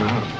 Listen,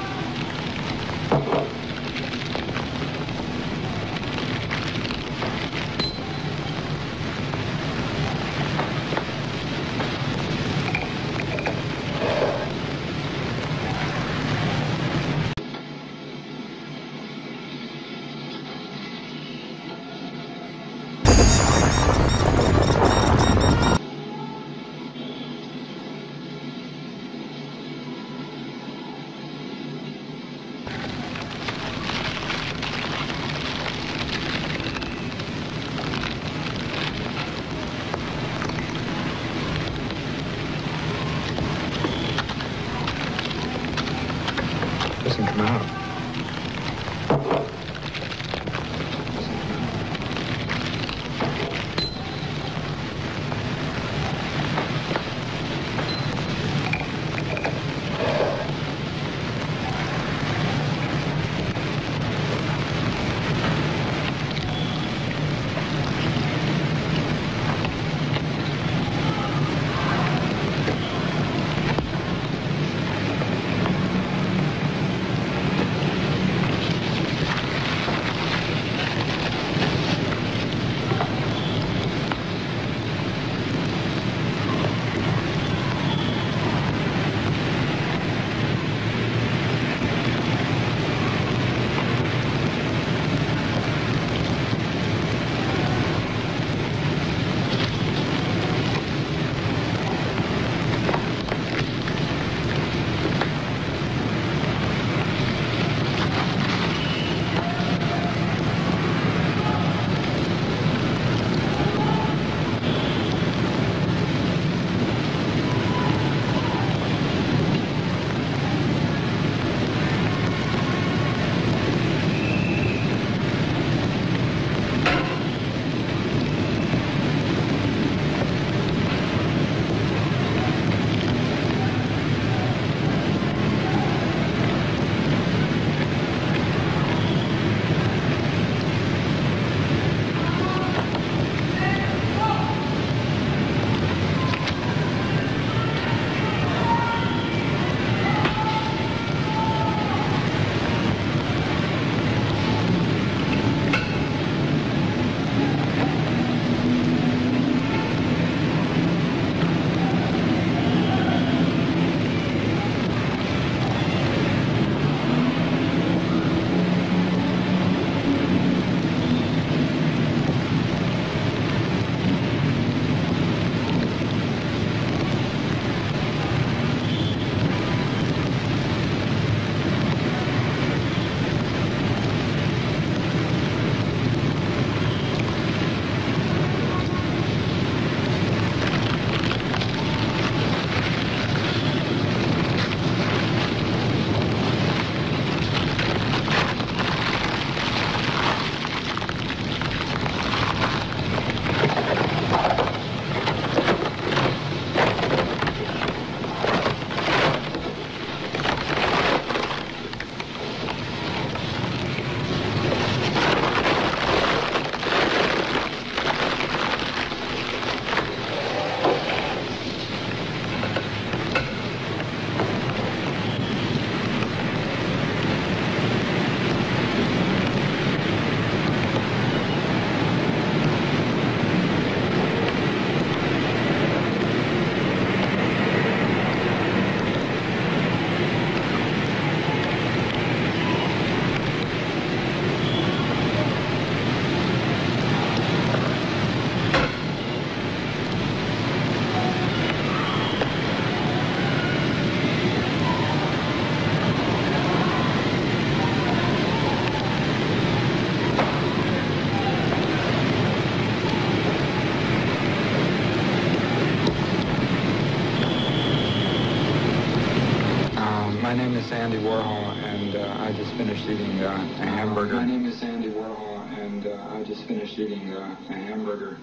Warhol, and uh, I just finished eating uh, a hamburger. My name is Andy Warhol, and uh, I just finished eating uh, a hamburger.